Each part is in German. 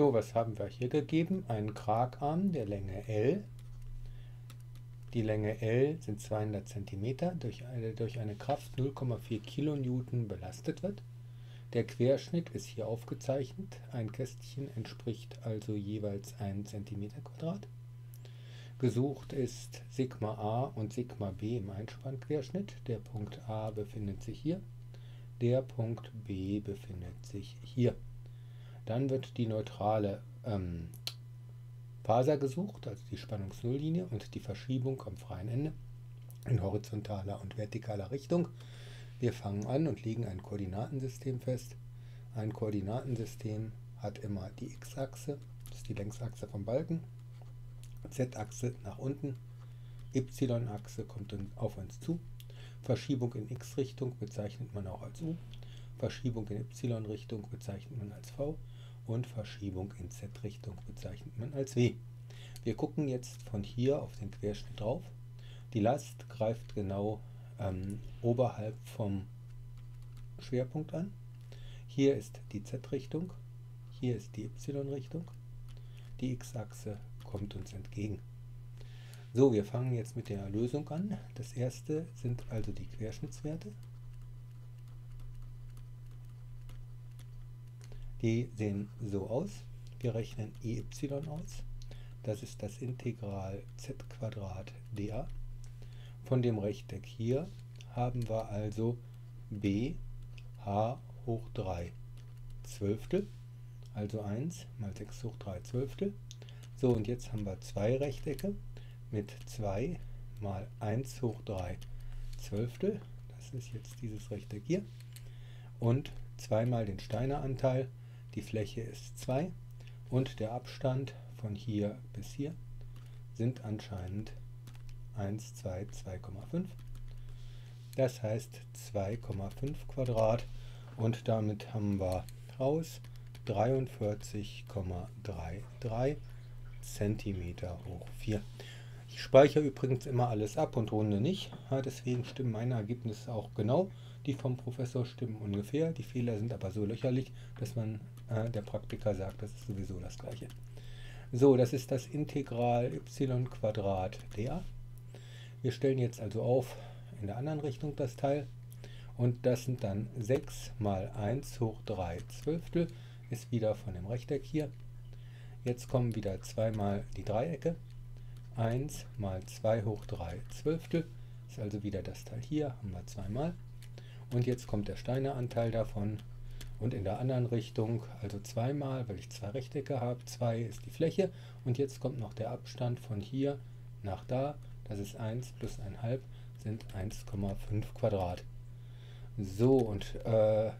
So, was haben wir hier gegeben? Einen Kragarm der Länge L. Die Länge L sind 200 cm, durch eine, durch eine Kraft 0,4 kN belastet wird. Der Querschnitt ist hier aufgezeichnet. Ein Kästchen entspricht also jeweils 1 cm. Gesucht ist Sigma a und Sigma b im Einspanquerschnitt. Der Punkt A befindet sich hier, der Punkt B befindet sich hier. Dann wird die neutrale ähm, Faser gesucht, also die Spannungsnulllinie und die Verschiebung am freien Ende in horizontaler und vertikaler Richtung. Wir fangen an und legen ein Koordinatensystem fest. Ein Koordinatensystem hat immer die x-Achse, das ist die Längsachse vom Balken, z-Achse nach unten, y-Achse kommt auf uns zu. Verschiebung in x-Richtung bezeichnet man auch als u, Verschiebung in y-Richtung bezeichnet man als v und Verschiebung in z-Richtung bezeichnet man als w. Wir gucken jetzt von hier auf den Querschnitt drauf. Die Last greift genau ähm, oberhalb vom Schwerpunkt an. Hier ist die Z-Richtung, hier ist die Y-Richtung. Die X-Achse kommt uns entgegen. So, wir fangen jetzt mit der Lösung an. Das erste sind also die Querschnittswerte. Die sehen so aus. Wir rechnen EY aus. Das ist das Integral z dA. Von dem Rechteck hier haben wir also b h hoch 3 Zwölftel, also 1 mal 6 hoch 3 Zwölftel. So, und jetzt haben wir zwei Rechtecke mit 2 mal 1 hoch 3 Zwölftel. Das ist jetzt dieses Rechteck hier. Und 2 mal den Steiner Anteil. Die Fläche ist 2 und der Abstand von hier bis hier sind anscheinend 1, 2, 2,5. Das heißt 2,5 Quadrat und damit haben wir raus 43,33 cm hoch 4. Ich speichere übrigens immer alles ab und runde nicht, deswegen stimmen meine Ergebnisse auch genau. Die vom Professor stimmen ungefähr, die Fehler sind aber so löcherlich, dass man der Praktiker sagt, das ist sowieso das gleiche. So, das ist das Integral y Quadrat dA. Wir stellen jetzt also auf in der anderen Richtung das Teil und das sind dann 6 mal 1 hoch 3 Zwölftel, ist wieder von dem Rechteck hier. Jetzt kommen wieder zweimal die Dreiecke. 1 mal 2 hoch 3 Zwölftel, ist also wieder das Teil hier, haben wir zweimal. Und jetzt kommt der Steineanteil davon und in der anderen Richtung, also zweimal, weil ich zwei Rechtecke habe, 2 ist die Fläche und jetzt kommt noch der Abstand von hier nach da das ist 1 plus 1,5 sind 1,5 Quadrat. So, und äh,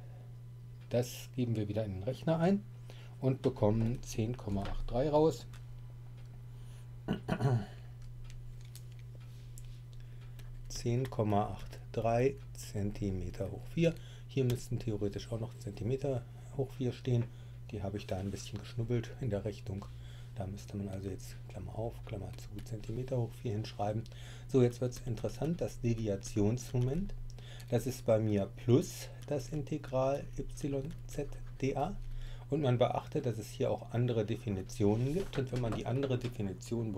das geben wir wieder in den Rechner ein und bekommen 10,83 raus. 10,83 cm hoch 4. Hier müssten theoretisch auch noch Zentimeter hoch 4 stehen. Die habe ich da ein bisschen geschnubbelt in der Rechnung. Da müsste man also jetzt Klammer auf, Klammer zu, Zentimeter hoch 4 hinschreiben. So, jetzt wird es interessant, das Deviationsmoment. Das ist bei mir plus das Integral yzda. Und man beachtet, dass es hier auch andere Definitionen gibt. Und wenn man die andere Definition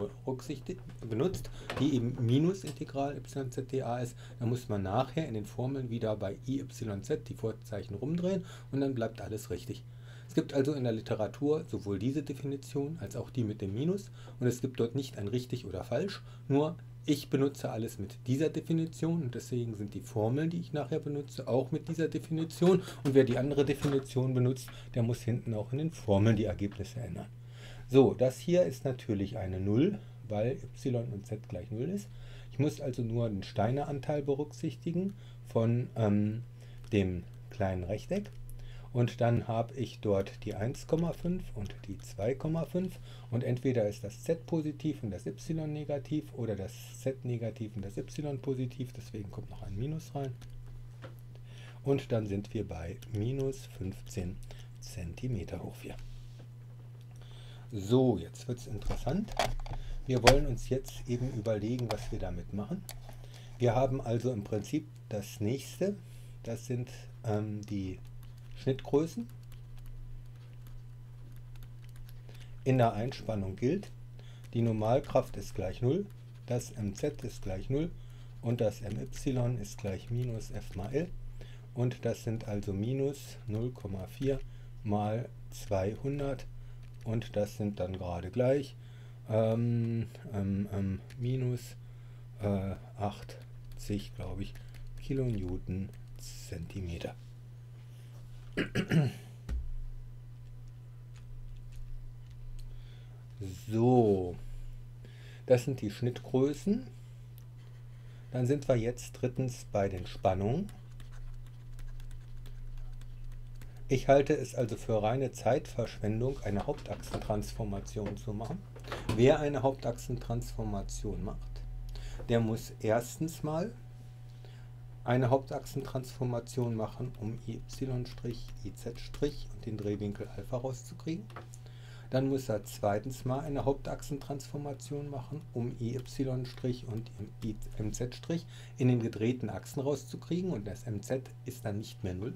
benutzt, die eben minus Integral yzda ist, dann muss man nachher in den Formeln wieder bei iyz die Vorzeichen rumdrehen und dann bleibt alles richtig. Es gibt also in der Literatur sowohl diese Definition als auch die mit dem Minus und es gibt dort nicht ein richtig oder falsch, nur ich benutze alles mit dieser Definition und deswegen sind die Formeln, die ich nachher benutze, auch mit dieser Definition und wer die andere Definition benutzt, der muss hinten auch in den Formeln die Ergebnisse ändern. So, das hier ist natürlich eine 0, weil y und z gleich 0 ist. Ich muss also nur den Steineranteil berücksichtigen von ähm, dem kleinen Rechteck und dann habe ich dort die 1,5 und die 2,5 und entweder ist das z positiv und das y negativ oder das z negativ und das y positiv, deswegen kommt noch ein Minus rein. Und dann sind wir bei minus 15 cm hoch 4. So, jetzt wird es interessant. Wir wollen uns jetzt eben überlegen, was wir damit machen. Wir haben also im Prinzip das nächste, das sind ähm, die Schnittgrößen. in der Einspannung gilt, die Normalkraft ist gleich 0, das mz ist gleich 0 und das my ist gleich minus f mal L und das sind also minus 0,4 mal 200 und das sind dann gerade gleich ähm, ähm, ähm, minus äh, 80, glaube ich, Kilonewton Zentimeter. So, das sind die Schnittgrößen. Dann sind wir jetzt drittens bei den Spannungen. Ich halte es also für reine Zeitverschwendung, eine Hauptachsentransformation zu machen. Wer eine Hauptachsentransformation macht, der muss erstens mal eine Hauptachsentransformation machen, um y', iz' und den Drehwinkel Alpha rauszukriegen. Dann muss er zweitens mal eine Hauptachsentransformation machen, um EY' und MZ' in den gedrehten Achsen rauszukriegen und das MZ ist dann nicht mehr 0.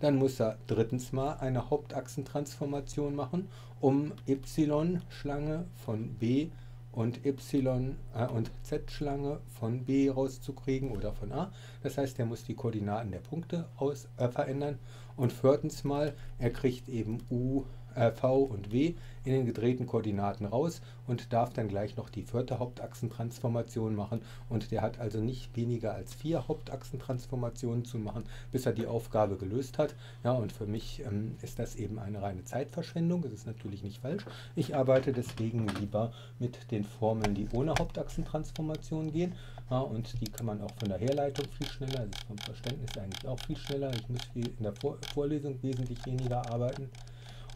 Dann muss er drittens mal eine Hauptachsentransformation machen, um y-Schlange von b und y äh, und z-Schlange von b rauszukriegen oder von a. Das heißt, er muss die Koordinaten der Punkte aus, äh, verändern. Und viertens mal, er kriegt eben u äh, V und W in den gedrehten Koordinaten raus und darf dann gleich noch die vierte Hauptachsentransformation machen. Und der hat also nicht weniger als vier Hauptachsentransformationen zu machen, bis er die Aufgabe gelöst hat. Ja, und für mich ähm, ist das eben eine reine Zeitverschwendung. Das ist natürlich nicht falsch. Ich arbeite deswegen lieber mit den Formeln, die ohne Hauptachsentransformation gehen. Ja, und die kann man auch von der Herleitung viel schneller, also vom Verständnis eigentlich auch viel schneller. Ich muss viel in der Vor Vorlesung wesentlich weniger arbeiten.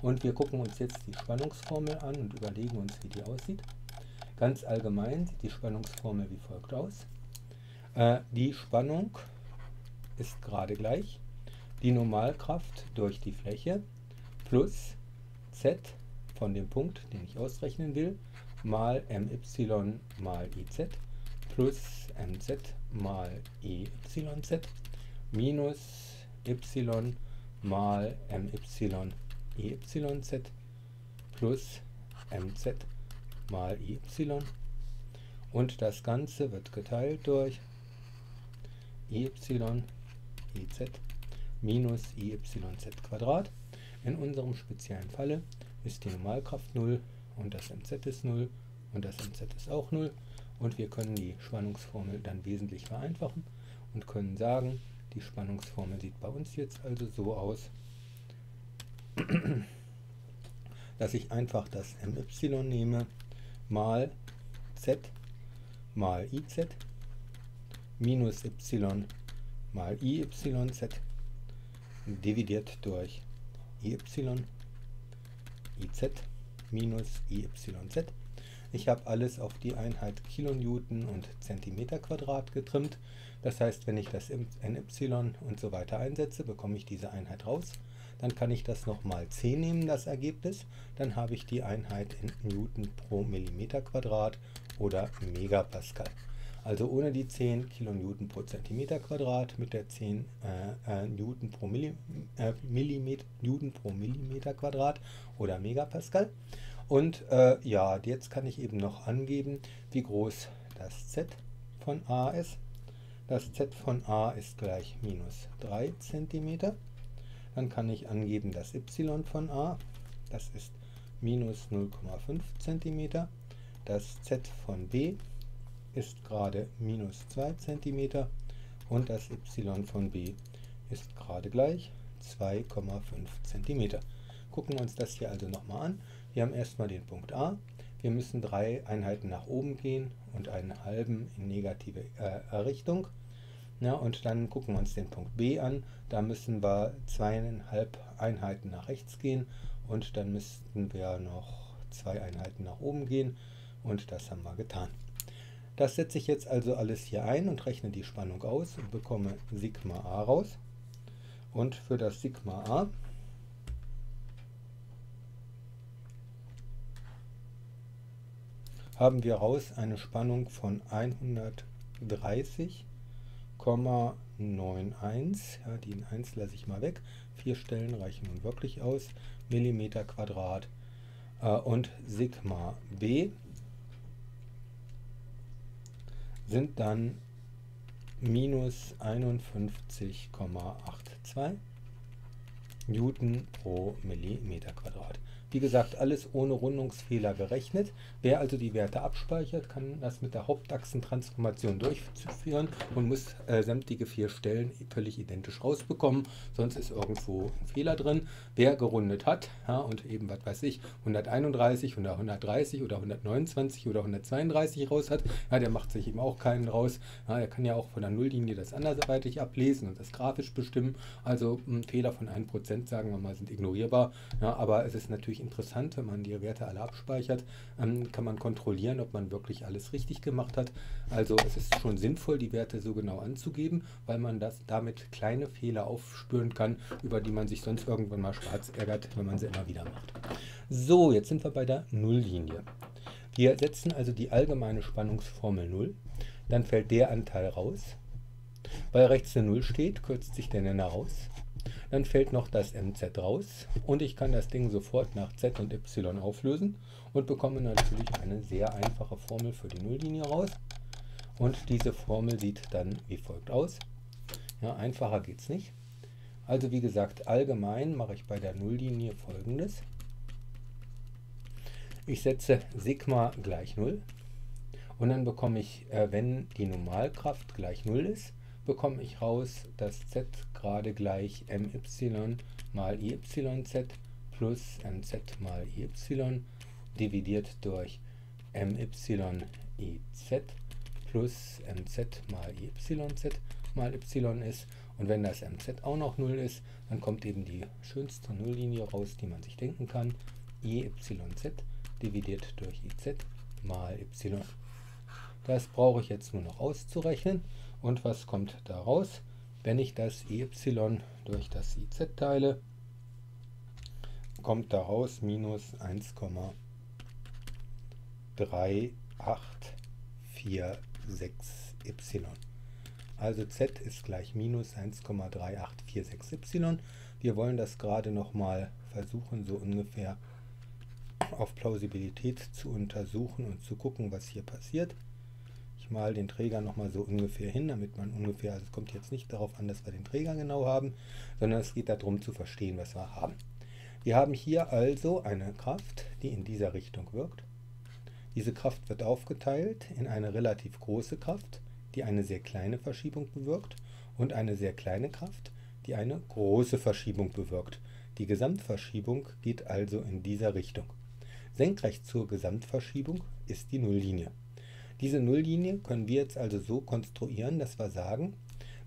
Und wir gucken uns jetzt die Spannungsformel an und überlegen uns, wie die aussieht. Ganz allgemein sieht die Spannungsformel wie folgt aus. Äh, die Spannung ist gerade gleich die Normalkraft durch die Fläche plus z von dem Punkt, den ich ausrechnen will, mal my mal iz plus mz mal eyz minus y mal my EYZ plus MZ mal EY und das Ganze wird geteilt durch EY EZ minus EYZ Quadrat. In unserem speziellen Falle ist die Normalkraft 0 und das MZ ist 0 und das MZ ist auch 0 und wir können die Spannungsformel dann wesentlich vereinfachen und können sagen, die Spannungsformel sieht bei uns jetzt also so aus, dass ich einfach das my nehme mal z mal iz minus y mal iyz dividiert durch iy iz minus iyz. Ich habe alles auf die Einheit Kilonewton und Zentimeter Quadrat getrimmt. Das heißt, wenn ich das NY und so weiter einsetze, bekomme ich diese Einheit raus. Dann kann ich das nochmal 10 nehmen, das Ergebnis. Dann habe ich die Einheit in Newton pro Millimeter Quadrat oder Megapascal. Also ohne die 10 Kilonewton pro Zentimeter Quadrat mit der 10 äh, äh, Newton, pro Milli, äh, Millimeter, Newton pro Millimeter Quadrat oder Megapascal. Und äh, ja, jetzt kann ich eben noch angeben, wie groß das z von a ist. Das z von a ist gleich minus 3 cm. Dann kann ich angeben das y von a, das ist minus 0,5 cm. Das z von b ist gerade minus 2 cm und das y von b ist gerade gleich 2,5 cm. Gucken wir uns das hier also nochmal an. Wir haben erstmal den Punkt A. Wir müssen drei Einheiten nach oben gehen und einen halben in negative äh, Richtung. Ja, und dann gucken wir uns den Punkt B an. Da müssen wir zweieinhalb Einheiten nach rechts gehen und dann müssten wir noch zwei Einheiten nach oben gehen und das haben wir getan. Das setze ich jetzt also alles hier ein und rechne die Spannung aus und bekomme Sigma A raus. Und für das Sigma A haben wir raus eine Spannung von 130 0,91, ja, die 1 lasse ich mal weg, vier Stellen reichen nun wirklich aus, Millimeter Quadrat äh, und Sigma B sind dann minus 51,82 Newton pro Millimeter Quadrat. Wie gesagt, alles ohne Rundungsfehler gerechnet. Wer also die Werte abspeichert, kann das mit der Hauptachsentransformation durchführen und muss äh, sämtliche vier Stellen völlig identisch rausbekommen. Sonst ist irgendwo ein Fehler drin. Wer gerundet hat ja, und eben, was weiß ich, 131 oder 130 oder 129 oder 132 raus hat, ja, der macht sich eben auch keinen raus. Ja, er kann ja auch von der Nulllinie das andersweitig ablesen und das grafisch bestimmen. Also Fehler von 1%, sagen wir mal, sind ignorierbar. Ja, aber es ist natürlich interessant, wenn man die Werte alle abspeichert, ähm, kann man kontrollieren, ob man wirklich alles richtig gemacht hat. Also es ist schon sinnvoll, die Werte so genau anzugeben, weil man das damit kleine Fehler aufspüren kann, über die man sich sonst irgendwann mal schwarz ärgert, wenn man sie immer wieder macht. So, jetzt sind wir bei der Nulllinie. Wir setzen also die allgemeine Spannungsformel 0, dann fällt der Anteil raus. Weil rechts eine 0 steht, kürzt sich der Nenner raus. Dann fällt noch das mz raus und ich kann das Ding sofort nach z und y auflösen und bekomme natürlich eine sehr einfache Formel für die Nulllinie raus. Und diese Formel sieht dann wie folgt aus. Ja, einfacher geht es nicht. Also wie gesagt, allgemein mache ich bei der Nulllinie folgendes. Ich setze Sigma gleich 0 und dann bekomme ich, äh, wenn die Normalkraft gleich 0 ist, bekomme ich raus, dass z gerade gleich my mal iyz plus mz mal iy dividiert durch myiz plus mz mal iyz mal y ist. Und wenn das mz auch noch 0 ist, dann kommt eben die schönste Nulllinie raus, die man sich denken kann. iyz dividiert durch iz mal y. Das brauche ich jetzt nur noch auszurechnen. Und was kommt daraus? Wenn ich das EY durch das IZ teile, kommt daraus minus 1,3846y. Also z ist gleich minus 1,3846y. Wir wollen das gerade noch mal versuchen, so ungefähr auf Plausibilität zu untersuchen und zu gucken, was hier passiert ich mal den Träger nochmal so ungefähr hin, damit man ungefähr, also es kommt jetzt nicht darauf an, dass wir den Träger genau haben, sondern es geht darum zu verstehen, was wir haben. Wir haben hier also eine Kraft, die in dieser Richtung wirkt. Diese Kraft wird aufgeteilt in eine relativ große Kraft, die eine sehr kleine Verschiebung bewirkt, und eine sehr kleine Kraft, die eine große Verschiebung bewirkt. Die Gesamtverschiebung geht also in dieser Richtung. Senkrecht zur Gesamtverschiebung ist die Nulllinie. Diese Nulllinie können wir jetzt also so konstruieren, dass wir sagen,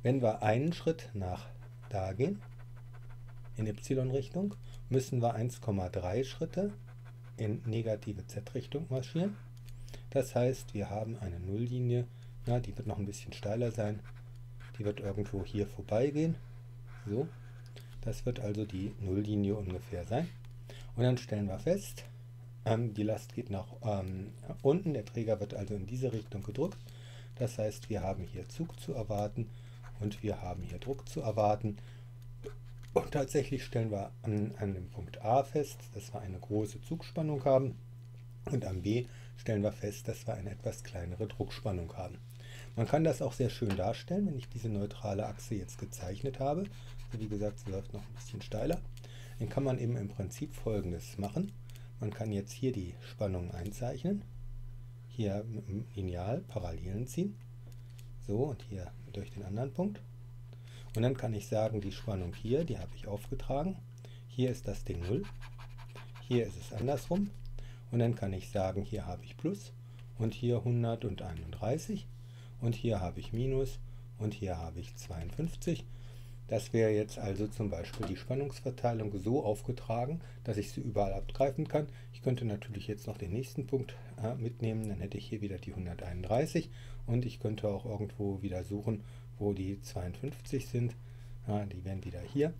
wenn wir einen Schritt nach da gehen, in y-Richtung, müssen wir 1,3 Schritte in negative z-Richtung marschieren. Das heißt, wir haben eine Nulllinie, na, die wird noch ein bisschen steiler sein, die wird irgendwo hier vorbeigehen. So, das wird also die Nulllinie ungefähr sein. Und dann stellen wir fest, ähm, die Last geht nach ähm, unten, der Träger wird also in diese Richtung gedrückt. Das heißt, wir haben hier Zug zu erwarten und wir haben hier Druck zu erwarten. Und tatsächlich stellen wir an, an dem Punkt A fest, dass wir eine große Zugspannung haben und am B stellen wir fest, dass wir eine etwas kleinere Druckspannung haben. Man kann das auch sehr schön darstellen, wenn ich diese neutrale Achse jetzt gezeichnet habe. Wie gesagt, sie läuft noch ein bisschen steiler. Dann kann man eben im Prinzip folgendes machen. Man kann jetzt hier die Spannung einzeichnen, hier mit dem Lineal Parallelen ziehen, so und hier durch den anderen Punkt. Und dann kann ich sagen, die Spannung hier, die habe ich aufgetragen. Hier ist das Ding 0, hier ist es andersrum. Und dann kann ich sagen, hier habe ich Plus und hier 131 und hier habe ich Minus und hier habe ich 52 das wäre jetzt also zum Beispiel die Spannungsverteilung so aufgetragen, dass ich sie überall abgreifen kann. Ich könnte natürlich jetzt noch den nächsten Punkt äh, mitnehmen, dann hätte ich hier wieder die 131 und ich könnte auch irgendwo wieder suchen, wo die 52 sind. Ja, die wären wieder hier,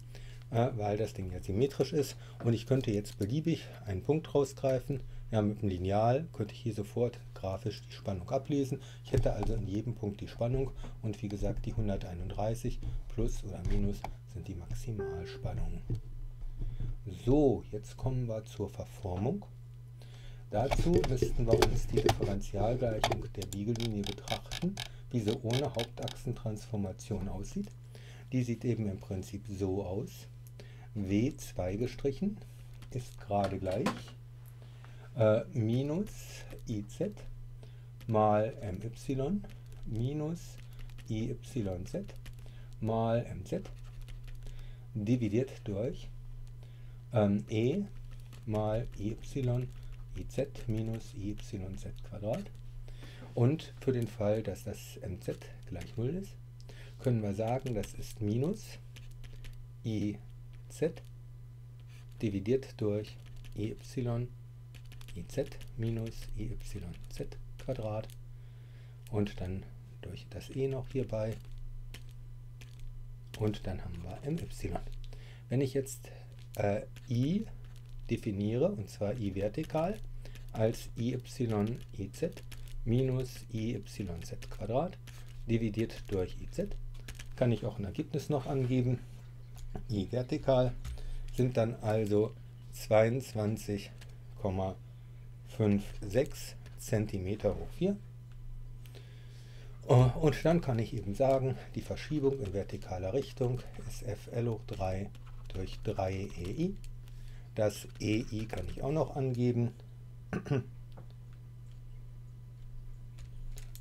äh, weil das Ding ja symmetrisch ist. Und ich könnte jetzt beliebig einen Punkt rausgreifen. Ja, mit dem Lineal könnte ich hier sofort grafisch die Spannung ablesen. Ich hätte also in jedem Punkt die Spannung und wie gesagt die 131 plus oder minus sind die Maximalspannungen. So, jetzt kommen wir zur Verformung. Dazu müssten wir uns die Differentialgleichung der Biegellinie betrachten, wie sie ohne Hauptachsentransformation aussieht. Die sieht eben im Prinzip so aus. W2 gestrichen ist gerade gleich äh, minus IZ mal MY minus IYZ mal MZ dividiert durch ähm, E mal IY IZ minus IYZ Quadrat. Und für den Fall, dass das MZ gleich 0 ist, können wir sagen, das ist minus IZ dividiert durch EY IZ minus IYZ Quadrat und dann durch das E noch hierbei und dann haben wir MY. Wenn ich jetzt äh, I definiere, und zwar I vertikal, als IZ minus IYZ Quadrat dividiert durch IZ, kann ich auch ein Ergebnis noch angeben. I vertikal sind dann also 22,56 cm hoch 4. Und dann kann ich eben sagen, die Verschiebung in vertikaler Richtung ist Fl hoch 3 durch 3 EI. Das EI kann ich auch noch angeben.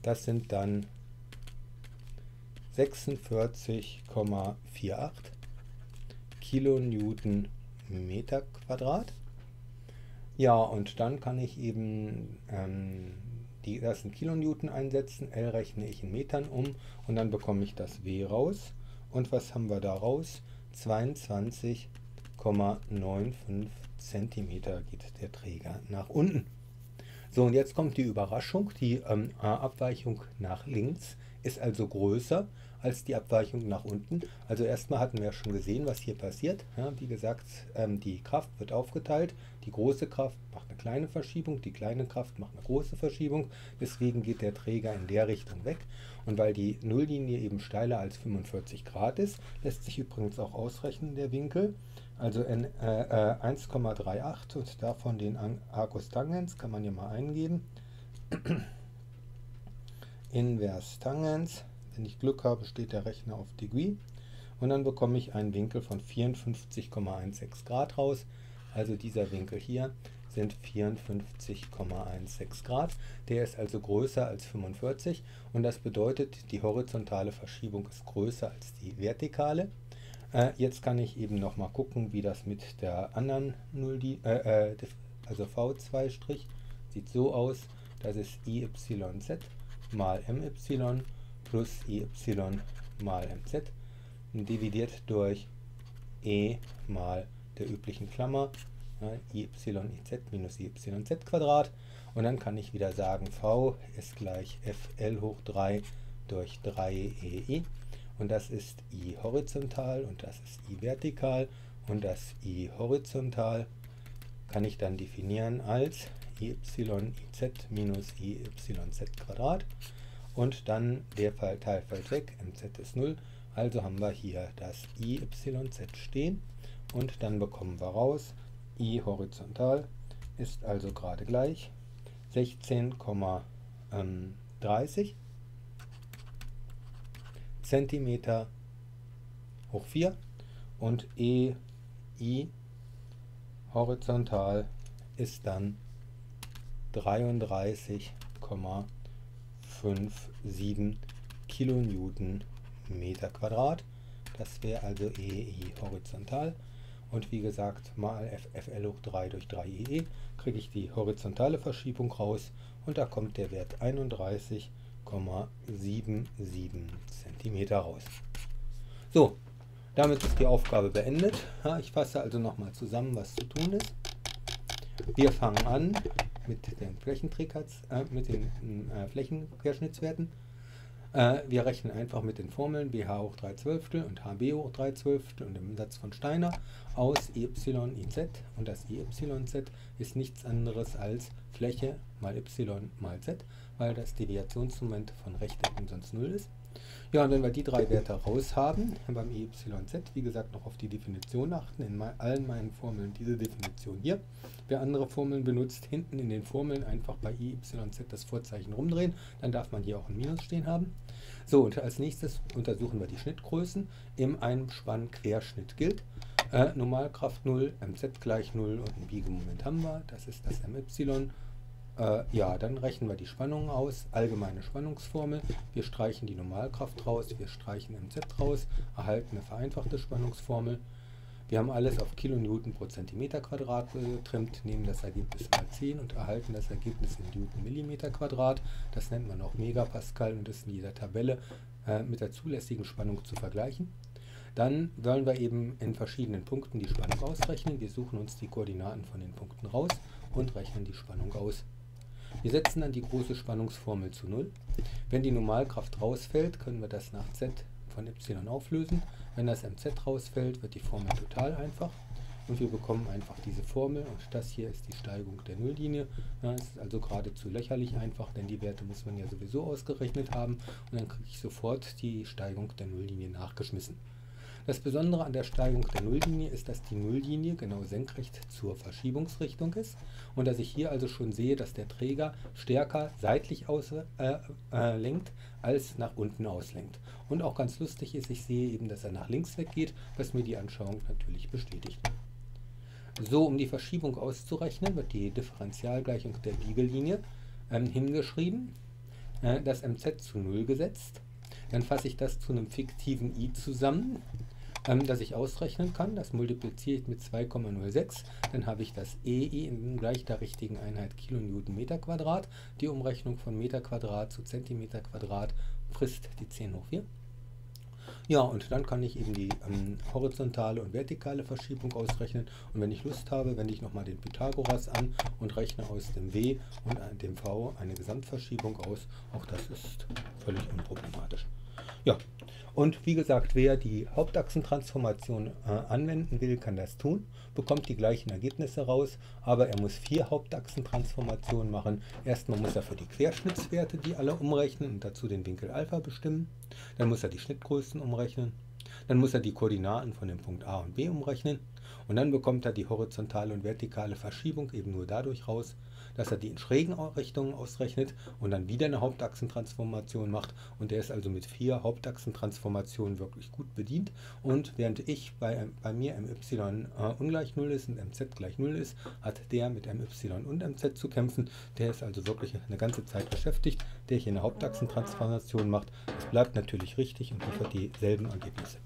Das sind dann 46,48 Kilonewton Meter Quadrat. Ja, und dann kann ich eben ähm, die ersten Kilonewton einsetzen. L rechne ich in Metern um und dann bekomme ich das W raus. Und was haben wir da raus? 22,95 cm geht der Träger nach unten. So, und jetzt kommt die Überraschung. Die ähm, Abweichung nach links ist also größer als die Abweichung nach unten. Also erstmal hatten wir ja schon gesehen, was hier passiert. Ja, wie gesagt, ähm, die Kraft wird aufgeteilt. Die große Kraft macht eine kleine Verschiebung, die kleine Kraft macht eine große Verschiebung. Deswegen geht der Träger in der Richtung weg. Und weil die Nulllinie eben steiler als 45 Grad ist, lässt sich übrigens auch ausrechnen der Winkel. Also äh, äh, 1,38 und davon den Arcus Tangens kann man hier mal eingeben. Invers Tangens wenn ich Glück habe, steht der Rechner auf Degree. Und dann bekomme ich einen Winkel von 54,16 Grad raus. Also dieser Winkel hier sind 54,16 Grad. Der ist also größer als 45 und das bedeutet, die horizontale Verschiebung ist größer als die vertikale. Äh, jetzt kann ich eben noch mal gucken, wie das mit der anderen 0, die, äh, äh, also V2' sieht so aus. Das ist IYZ mal MY plus y mal mz dividiert durch e mal der üblichen Klammer y, iz minus yz Quadrat. Und dann kann ich wieder sagen v ist gleich fl hoch 3 durch 3ei und das ist i horizontal und das ist i vertikal. Und das i horizontal kann ich dann definieren als y, iz minus yz Quadrat und dann der Teil fällt weg, mz ist 0, also haben wir hier das IYZ stehen. Und dann bekommen wir raus, I horizontal ist also gerade gleich 16,30 cm hoch 4 und EI horizontal ist dann 33,30 5,7 Kilonewton Meter Quadrat. Das wäre also EI horizontal. Und wie gesagt, mal FL hoch 3 durch 3EE kriege ich die horizontale Verschiebung raus und da kommt der Wert 31,77 cm raus. So, damit ist die Aufgabe beendet. Ich fasse also nochmal zusammen, was zu tun ist. Wir fangen an mit den Flächenträgheits, äh, mit den äh, Flächenquerschnittswerten. Äh, wir rechnen einfach mit den Formeln BH hoch 3 Zwölftel und HB hoch 3 Zwölftel und dem Satz von Steiner aus EY, IZ und das EYZ ist nichts anderes als Fläche mal Y mal Z, weil das Deviationsmoment von Rechtecken sonst 0 ist. Ja, und wenn wir die drei Werte raus haben, beim EYZ, wie gesagt, noch auf die Definition achten, in allen meinen Formeln diese Definition hier. Wer andere Formeln benutzt, hinten in den Formeln einfach bei EYZ das Vorzeichen rumdrehen, dann darf man hier auch ein Minus stehen haben. So, und als nächstes untersuchen wir die Schnittgrößen. Im Einspann Querschnitt gilt. Äh, Normalkraft 0, MZ gleich 0 und ein Biegemoment haben wir, das ist das MY. Äh, ja, dann rechnen wir die Spannungen aus. Allgemeine Spannungsformel. Wir streichen die Normalkraft raus, wir streichen MZ raus, erhalten eine vereinfachte Spannungsformel. Wir haben alles auf Kilonewton pro Zentimeter Quadrat getrimmt, nehmen das Ergebnis mal 10 und erhalten das Ergebnis in Newton Millimeter Quadrat. Das nennt man auch Megapascal und ist in jeder Tabelle äh, mit der zulässigen Spannung zu vergleichen. Dann wollen wir eben in verschiedenen Punkten die Spannung ausrechnen. Wir suchen uns die Koordinaten von den Punkten raus und rechnen die Spannung aus. Wir setzen dann die große Spannungsformel zu 0. Wenn die Normalkraft rausfällt, können wir das nach z von y auflösen. Wenn das mz rausfällt, wird die Formel total einfach. Und wir bekommen einfach diese Formel und das hier ist die Steigung der Nulllinie. Das ist also geradezu lächerlich einfach, denn die Werte muss man ja sowieso ausgerechnet haben und dann kriege ich sofort die Steigung der Nulllinie nachgeschmissen. Das Besondere an der Steigung der Nulllinie ist, dass die Nulllinie genau senkrecht zur Verschiebungsrichtung ist und dass ich hier also schon sehe, dass der Träger stärker seitlich auslenkt äh, äh, als nach unten auslenkt. Und auch ganz lustig ist, ich sehe eben, dass er nach links weggeht, was mir die Anschauung natürlich bestätigt. So, um die Verschiebung auszurechnen, wird die Differentialgleichung der Biegellinie ähm, hingeschrieben, äh, das mz zu 0 gesetzt. Dann fasse ich das zu einem fiktiven i zusammen ähm, das ich ausrechnen kann. Das multipliziere ich mit 2,06. Dann habe ich das EI gleich der richtigen Einheit Kilonewton Meter Quadrat. Die Umrechnung von Meter Quadrat zu Zentimeter Quadrat frisst die 10 hoch 4. Ja, und dann kann ich eben die ähm, horizontale und vertikale Verschiebung ausrechnen. Und wenn ich Lust habe, wende ich nochmal den Pythagoras an und rechne aus dem W und dem V eine Gesamtverschiebung aus. Auch das ist völlig unproblematisch. Ja, und wie gesagt, wer die Hauptachsentransformation äh, anwenden will, kann das tun, bekommt die gleichen Ergebnisse raus, aber er muss vier Hauptachsentransformationen machen. Erstmal muss er für die Querschnittswerte die alle umrechnen und dazu den Winkel Alpha bestimmen. Dann muss er die Schnittgrößen umrechnen. Dann muss er die Koordinaten von dem Punkt A und B umrechnen. Und dann bekommt er die horizontale und vertikale Verschiebung eben nur dadurch raus, dass er die in schrägen Richtungen ausrechnet und dann wieder eine Hauptachsentransformation macht. Und der ist also mit vier Hauptachsentransformationen wirklich gut bedient. Und während ich bei, bei mir my äh, ungleich 0 ist und mz gleich 0 ist, hat der mit my und mz zu kämpfen. Der ist also wirklich eine ganze Zeit beschäftigt, der hier eine Hauptachsentransformation macht. Es bleibt natürlich richtig und liefert dieselben Ergebnisse.